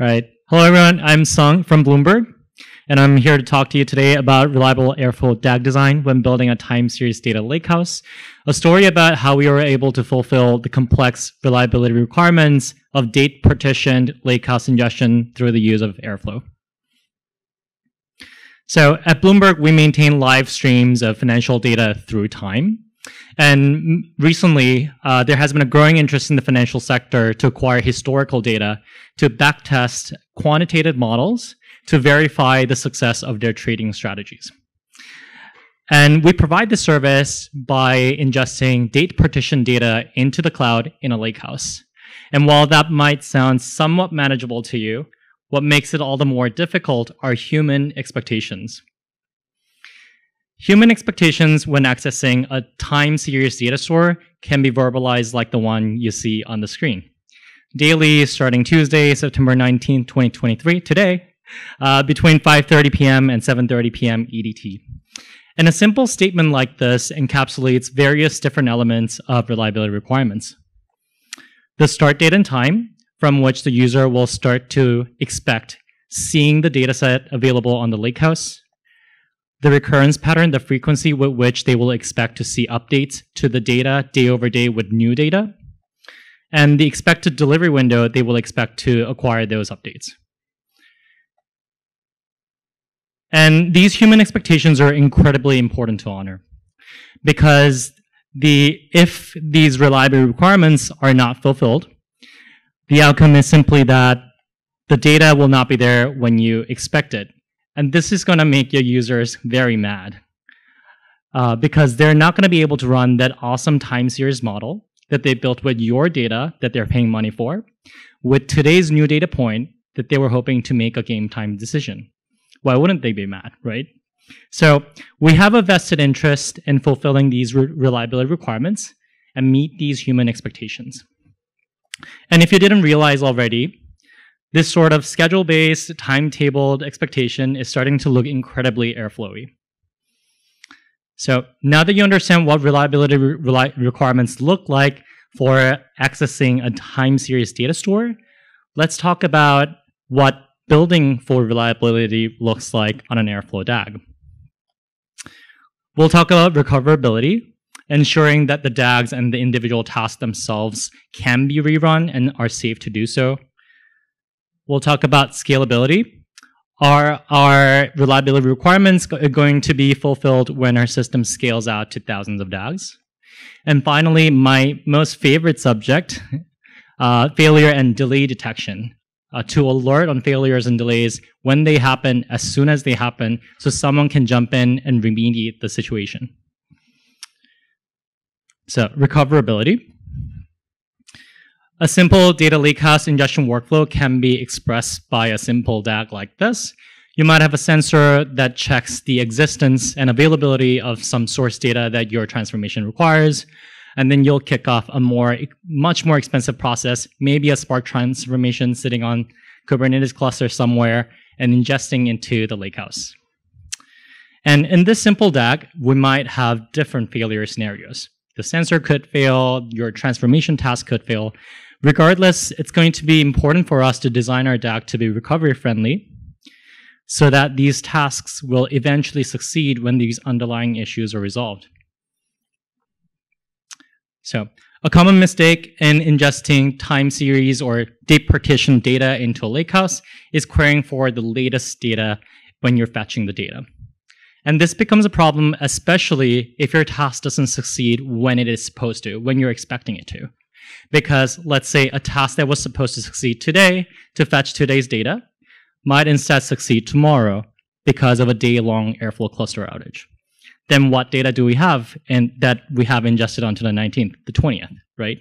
All right. Hello, everyone. I'm Sung from Bloomberg, and I'm here to talk to you today about reliable airflow DAG design when building a time series data lakehouse, a story about how we were able to fulfill the complex reliability requirements of date partitioned lakehouse ingestion through the use of Airflow. So at Bloomberg, we maintain live streams of financial data through time. And recently, uh, there has been a growing interest in the financial sector to acquire historical data to backtest quantitative models to verify the success of their trading strategies. And we provide the service by ingesting date partition data into the cloud in a lakehouse. And while that might sound somewhat manageable to you, what makes it all the more difficult are human expectations. Human expectations when accessing a time series data store can be verbalized like the one you see on the screen. Daily, starting Tuesday, September 19, 2023, today, uh, between 5.30 p.m. and 7.30 p.m. EDT. And a simple statement like this encapsulates various different elements of reliability requirements. The start date and time from which the user will start to expect seeing the dataset available on the lakehouse, the recurrence pattern, the frequency with which they will expect to see updates to the data day over day with new data, and the expected delivery window they will expect to acquire those updates. And these human expectations are incredibly important to honor because the if these reliability requirements are not fulfilled, the outcome is simply that the data will not be there when you expect it. And this is going to make your users very mad uh, because they're not going to be able to run that awesome time series model that they built with your data that they're paying money for with today's new data point that they were hoping to make a game time decision. Why wouldn't they be mad, right? So we have a vested interest in fulfilling these re reliability requirements and meet these human expectations. And if you didn't realize already, this sort of schedule-based, timetabled expectation is starting to look incredibly airflowy. So now that you understand what reliability re requirements look like for accessing a time series data store, let's talk about what building for reliability looks like on an Airflow DAG. We'll talk about recoverability, ensuring that the DAGs and the individual tasks themselves can be rerun and are safe to do so. We'll talk about scalability. Are our reliability requirements going to be fulfilled when our system scales out to thousands of DAGs? And finally, my most favorite subject, uh, failure and delay detection. Uh, to alert on failures and delays when they happen as soon as they happen so someone can jump in and remediate the situation. So recoverability. A simple data lakehouse ingestion workflow can be expressed by a simple DAG like this. You might have a sensor that checks the existence and availability of some source data that your transformation requires, and then you'll kick off a more, much more expensive process, maybe a Spark transformation sitting on Kubernetes cluster somewhere and ingesting into the lakehouse. And in this simple DAG, we might have different failure scenarios. The sensor could fail, your transformation task could fail, Regardless, it's going to be important for us to design our DAG to be recovery friendly so that these tasks will eventually succeed when these underlying issues are resolved. So a common mistake in ingesting time series or date partition data into a lakehouse is querying for the latest data when you're fetching the data. And this becomes a problem, especially if your task doesn't succeed when it is supposed to, when you're expecting it to. Because let's say a task that was supposed to succeed today to fetch today's data might instead succeed tomorrow because of a day-long Airflow cluster outage. Then what data do we have and that we have ingested onto the 19th, the 20th, right?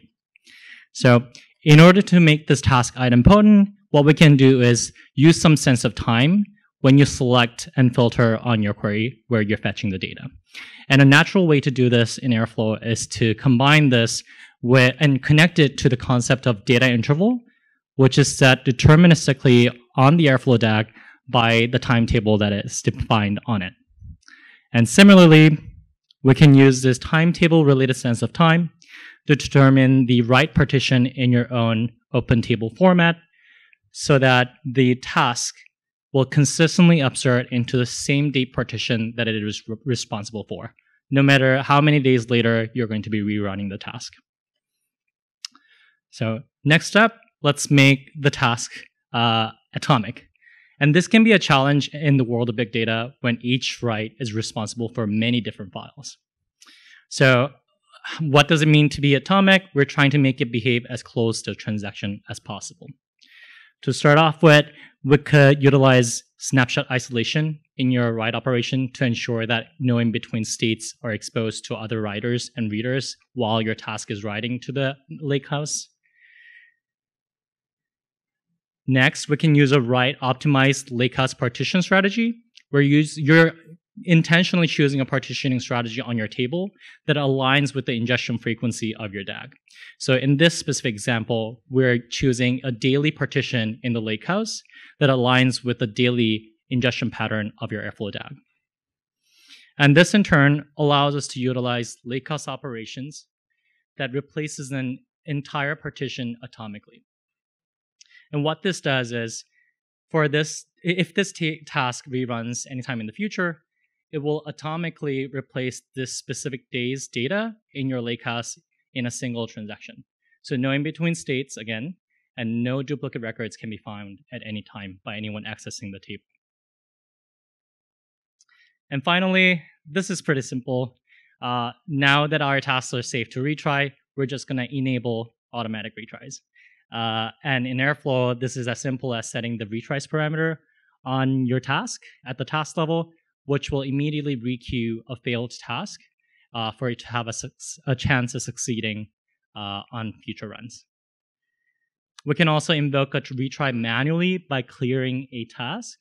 So in order to make this task idempotent, what we can do is use some sense of time when you select and filter on your query where you're fetching the data. And a natural way to do this in Airflow is to combine this and connect it to the concept of data interval, which is set deterministically on the Airflow DAG by the timetable that is defined on it. And similarly, we can use this timetable related sense of time to determine the right partition in your own open table format so that the task will consistently upsert into the same date partition that it is re responsible for, no matter how many days later you're going to be rerunning the task. So next up, let's make the task uh, atomic. And this can be a challenge in the world of big data when each write is responsible for many different files. So what does it mean to be atomic? We're trying to make it behave as close to a transaction as possible. To start off with, we could utilize snapshot isolation in your write operation to ensure that no in between states are exposed to other writers and readers while your task is writing to the lakehouse. Next, we can use a write optimized lakehouse partition strategy where you're intentionally choosing a partitioning strategy on your table that aligns with the ingestion frequency of your DAG. So in this specific example, we're choosing a daily partition in the lakehouse that aligns with the daily ingestion pattern of your Airflow DAG. And this in turn allows us to utilize lakehouse operations that replaces an entire partition atomically. And what this does is for this, if this task reruns anytime in the future, it will atomically replace this specific day's data in your lakehouse in a single transaction. So no in between states again, and no duplicate records can be found at any time by anyone accessing the table. And finally, this is pretty simple. Uh, now that our tasks are safe to retry, we're just going to enable automatic retries. Uh, and in Airflow, this is as simple as setting the retries parameter on your task at the task level, which will immediately requeue a failed task uh, for it to have a, a chance of succeeding uh, on future runs. We can also invoke a retry manually by clearing a task,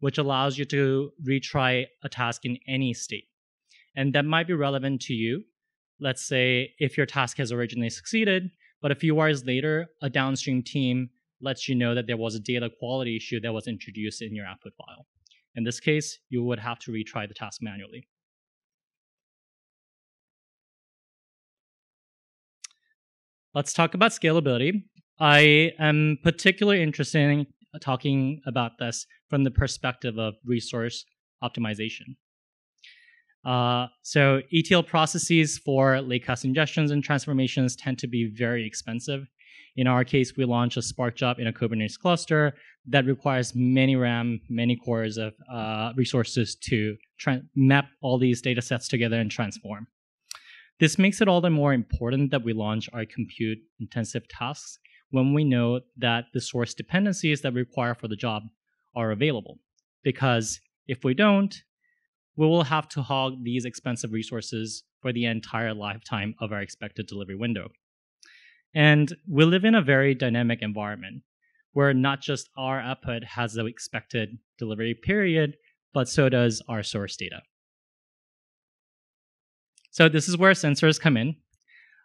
which allows you to retry a task in any state. And that might be relevant to you. Let's say if your task has originally succeeded, but a few hours later, a downstream team lets you know that there was a data quality issue that was introduced in your output file. In this case, you would have to retry the task manually. Let's talk about scalability. I am particularly interested in uh, talking about this from the perspective of resource optimization. Uh, so ETL processes for lakehouse ingestions and transformations tend to be very expensive. In our case, we launch a Spark job in a Kubernetes cluster that requires many RAM, many cores of uh, resources to map all these data sets together and transform. This makes it all the more important that we launch our compute intensive tasks when we know that the source dependencies that we require for the job are available. Because if we don't, we will have to hog these expensive resources for the entire lifetime of our expected delivery window. And we live in a very dynamic environment where not just our output has the expected delivery period, but so does our source data. So this is where sensors come in.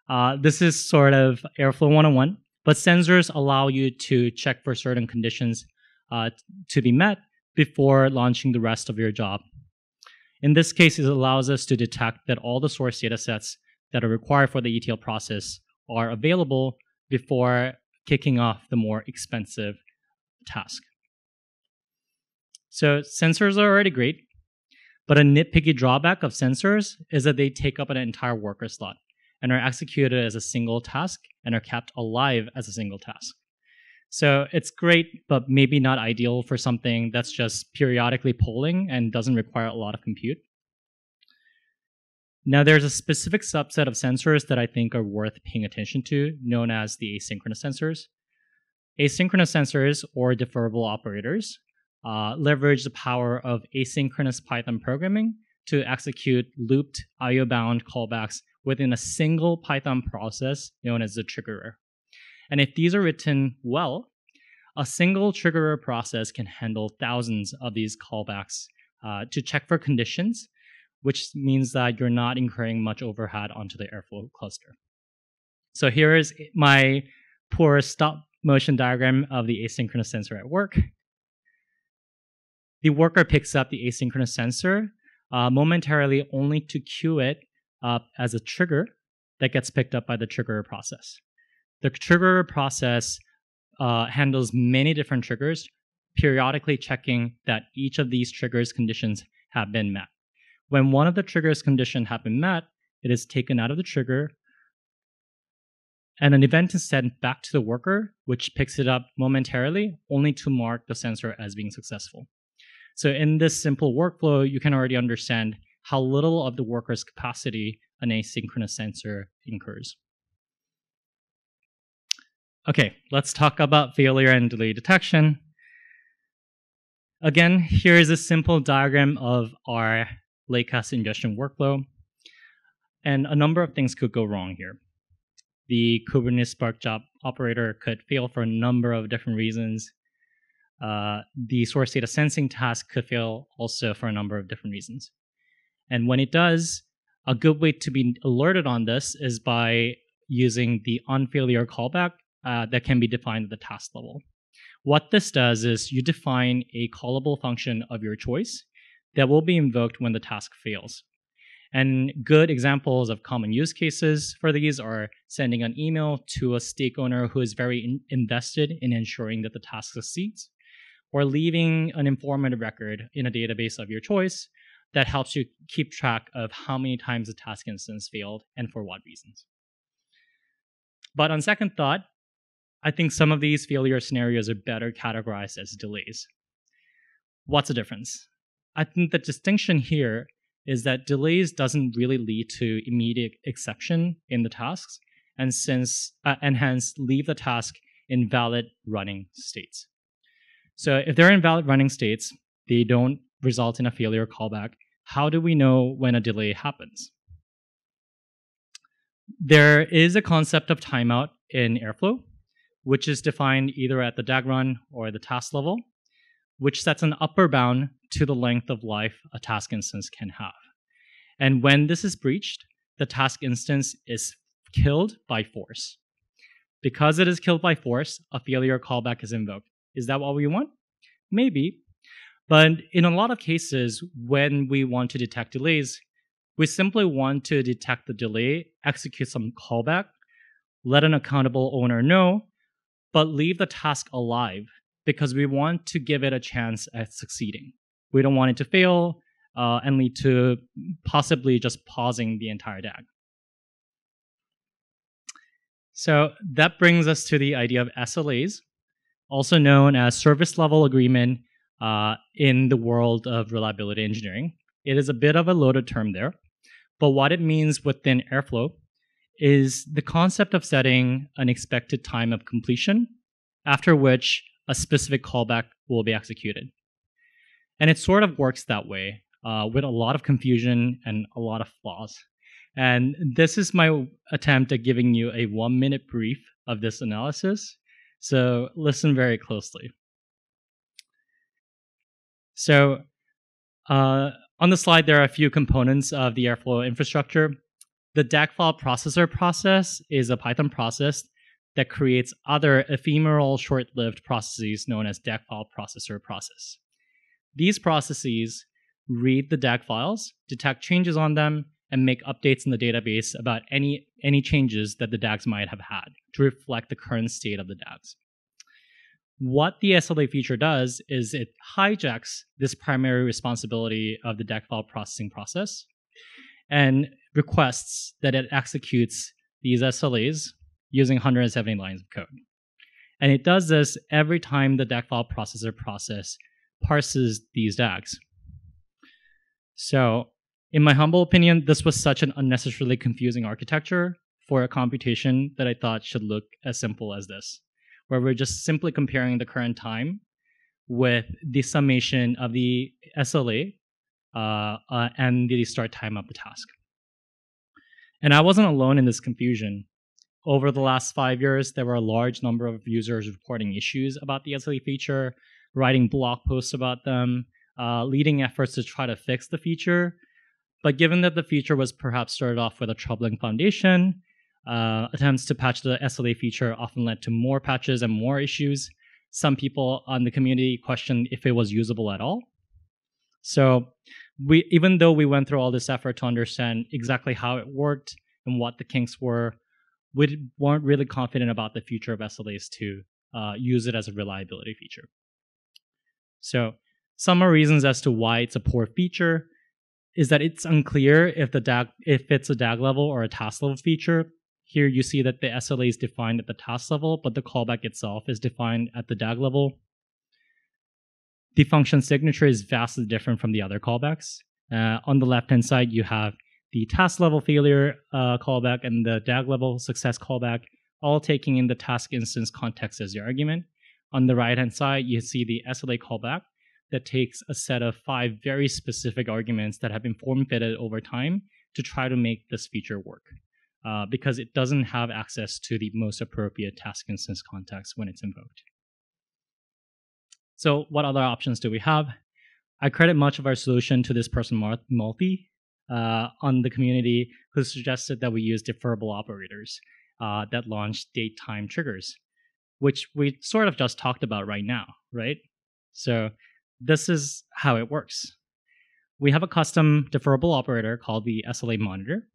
Uh, this is sort of Airflow 101, but sensors allow you to check for certain conditions uh, to be met before launching the rest of your job in this case, it allows us to detect that all the source data sets that are required for the ETL process are available before kicking off the more expensive task. So sensors are already great, but a nitpicky drawback of sensors is that they take up an entire worker slot and are executed as a single task and are kept alive as a single task. So it's great, but maybe not ideal for something that's just periodically polling and doesn't require a lot of compute. Now, there's a specific subset of sensors that I think are worth paying attention to, known as the asynchronous sensors. Asynchronous sensors, or deferrable operators, uh, leverage the power of asynchronous Python programming to execute looped IO bound callbacks within a single Python process known as the triggerer. And if these are written well, a single triggerer process can handle thousands of these callbacks uh, to check for conditions, which means that you're not incurring much overhead onto the Airflow cluster. So here is my poor stop motion diagram of the asynchronous sensor at work. The worker picks up the asynchronous sensor uh, momentarily only to queue it up as a trigger that gets picked up by the triggerer process. The trigger process uh, handles many different triggers, periodically checking that each of these triggers conditions have been met. When one of the triggers condition have been met, it is taken out of the trigger and an event is sent back to the worker, which picks it up momentarily, only to mark the sensor as being successful. So in this simple workflow, you can already understand how little of the worker's capacity an asynchronous sensor incurs. Okay, let's talk about failure and delay detection. Again, here is a simple diagram of our Lakehouse ingestion workflow. And a number of things could go wrong here. The Kubernetes Spark job operator could fail for a number of different reasons. Uh, the source data sensing task could fail also for a number of different reasons. And when it does, a good way to be alerted on this is by using the onFailure callback uh, that can be defined at the task level. What this does is you define a callable function of your choice that will be invoked when the task fails. And good examples of common use cases for these are sending an email to a stake owner who is very in invested in ensuring that the task succeeds, or leaving an informative record in a database of your choice that helps you keep track of how many times the task instance failed and for what reasons. But on second thought, I think some of these failure scenarios are better categorized as delays. What's the difference? I think the distinction here is that delays doesn't really lead to immediate exception in the tasks, and since uh, and hence leave the task in valid running states. So if they're in valid running states, they don't result in a failure callback. How do we know when a delay happens? There is a concept of timeout in Airflow, which is defined either at the DAG run or the task level, which sets an upper bound to the length of life a task instance can have. And when this is breached, the task instance is killed by force. Because it is killed by force, a failure callback is invoked. Is that what we want? Maybe. But in a lot of cases, when we want to detect delays, we simply want to detect the delay, execute some callback, let an accountable owner know, but leave the task alive because we want to give it a chance at succeeding. We don't want it to fail uh, and lead to possibly just pausing the entire DAG. So that brings us to the idea of SLAs, also known as service level agreement uh, in the world of reliability engineering. It is a bit of a loaded term there, but what it means within Airflow is the concept of setting an expected time of completion, after which a specific callback will be executed. And it sort of works that way uh, with a lot of confusion and a lot of flaws. And this is my attempt at giving you a one minute brief of this analysis. So listen very closely. So uh, on the slide, there are a few components of the Airflow infrastructure. The DAG file processor process is a Python process that creates other ephemeral short-lived processes known as DAG file processor process. These processes read the DAG files, detect changes on them, and make updates in the database about any, any changes that the DAGs might have had to reflect the current state of the DAGs. What the SLA feature does is it hijacks this primary responsibility of the DAG file processing process and requests that it executes these SLAs using 170 lines of code. And it does this every time the DAG file processor process parses these DAGs. So, in my humble opinion, this was such an unnecessarily confusing architecture for a computation that I thought should look as simple as this, where we're just simply comparing the current time with the summation of the SLA uh, uh, and the start time of the task. And I wasn't alone in this confusion. Over the last five years, there were a large number of users reporting issues about the SLA feature, writing blog posts about them, uh, leading efforts to try to fix the feature. But given that the feature was perhaps started off with a troubling foundation, uh, attempts to patch the SLA feature often led to more patches and more issues. Some people on the community questioned if it was usable at all. So we, even though we went through all this effort to understand exactly how it worked and what the kinks were, we weren't really confident about the future of SLAs to uh, use it as a reliability feature. So some are reasons as to why it's a poor feature is that it's unclear if the DAG if it's a DAG level or a task level feature. Here you see that the SLA is defined at the task level, but the callback itself is defined at the DAG level. The function signature is vastly different from the other callbacks. Uh, on the left-hand side, you have the task level failure uh, callback and the DAG level success callback, all taking in the task instance context as your argument. On the right-hand side, you see the SLA callback that takes a set of five very specific arguments that have been form-fitted over time to try to make this feature work. Uh, because it doesn't have access to the most appropriate task instance context when it's invoked. So what other options do we have? I credit much of our solution to this person, Multi, uh, on the community who suggested that we use deferrable operators uh, that launch date time triggers, which we sort of just talked about right now, right? So this is how it works. We have a custom deferrable operator called the SLA monitor,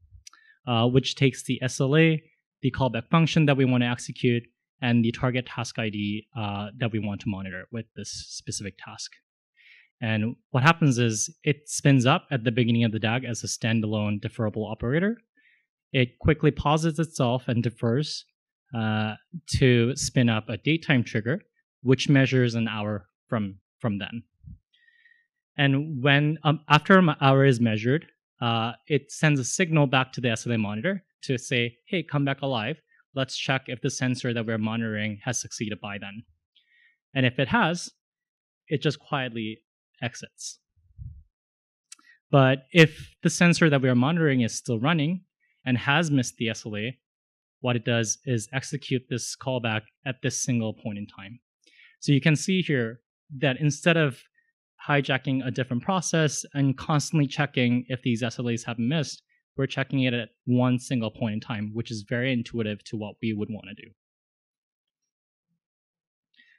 uh, which takes the SLA, the callback function that we want to execute, and the target task ID uh, that we want to monitor with this specific task. And what happens is it spins up at the beginning of the DAG as a standalone deferrable operator. It quickly pauses itself and defers uh, to spin up a datetime trigger, which measures an hour from, from then. And when um, after an hour is measured, uh, it sends a signal back to the SLA monitor to say, hey, come back alive. Let's check if the sensor that we're monitoring has succeeded by then. And if it has, it just quietly exits. But if the sensor that we are monitoring is still running and has missed the SLA, what it does is execute this callback at this single point in time. So you can see here that instead of hijacking a different process and constantly checking if these SLAs have missed, we're checking it at one single point in time, which is very intuitive to what we would want to do.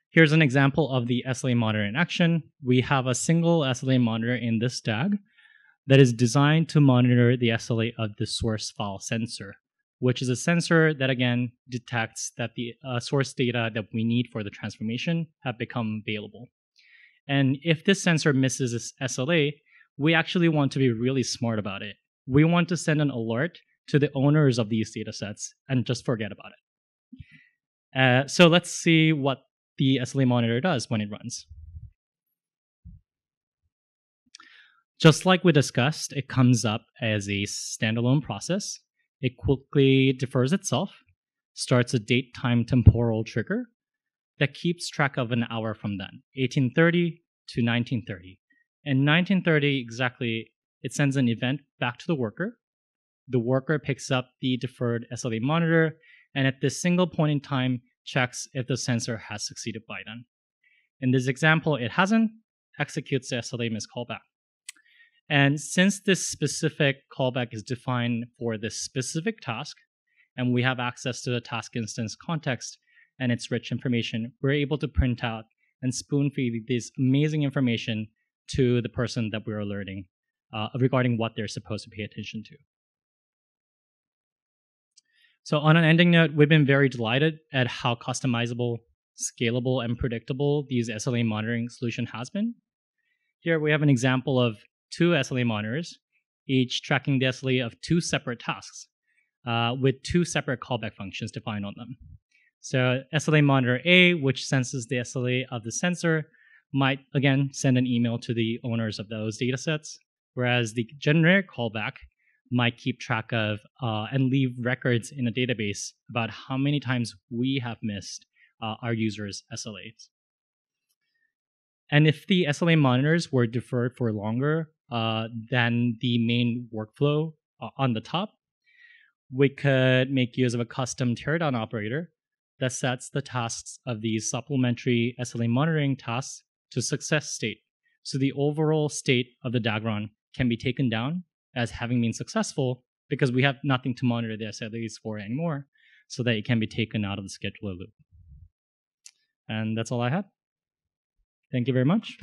Here's an example of the SLA monitor in action. We have a single SLA monitor in this DAG that is designed to monitor the SLA of the source file sensor, which is a sensor that again detects that the uh, source data that we need for the transformation have become available. And if this sensor misses this SLA, we actually want to be really smart about it. We want to send an alert to the owners of these datasets and just forget about it. Uh, so let's see what the SLA monitor does when it runs. Just like we discussed, it comes up as a standalone process. It quickly defers itself, starts a date time temporal trigger that keeps track of an hour from then, 1830 to 1930. And 1930, exactly, it sends an event back to the worker. The worker picks up the deferred SLA monitor, and at this single point in time, checks if the sensor has succeeded by then. In this example, it hasn't, executes the SLA miss callback. And since this specific callback is defined for this specific task, and we have access to the task instance context and its rich information, we're able to print out and spoon feed this amazing information to the person that we're alerting uh, regarding what they're supposed to pay attention to. So on an ending note, we've been very delighted at how customizable, scalable, and predictable these SLA monitoring solution has been. Here we have an example of two SLA monitors, each tracking the SLA of two separate tasks uh, with two separate callback functions defined on them. So SLA monitor A, which senses the SLA of the sensor, might again send an email to the owners of those datasets, whereas the generic callback might keep track of uh, and leave records in a database about how many times we have missed uh, our users' SLAs. And if the SLA monitors were deferred for longer uh, than the main workflow uh, on the top, we could make use of a custom teardown operator that sets the tasks of these supplementary SLA monitoring tasks to success state. So the overall state of the DAG run can be taken down as having been successful because we have nothing to monitor the SLAs for anymore so that it can be taken out of the scheduler loop. And that's all I had. Thank you very much.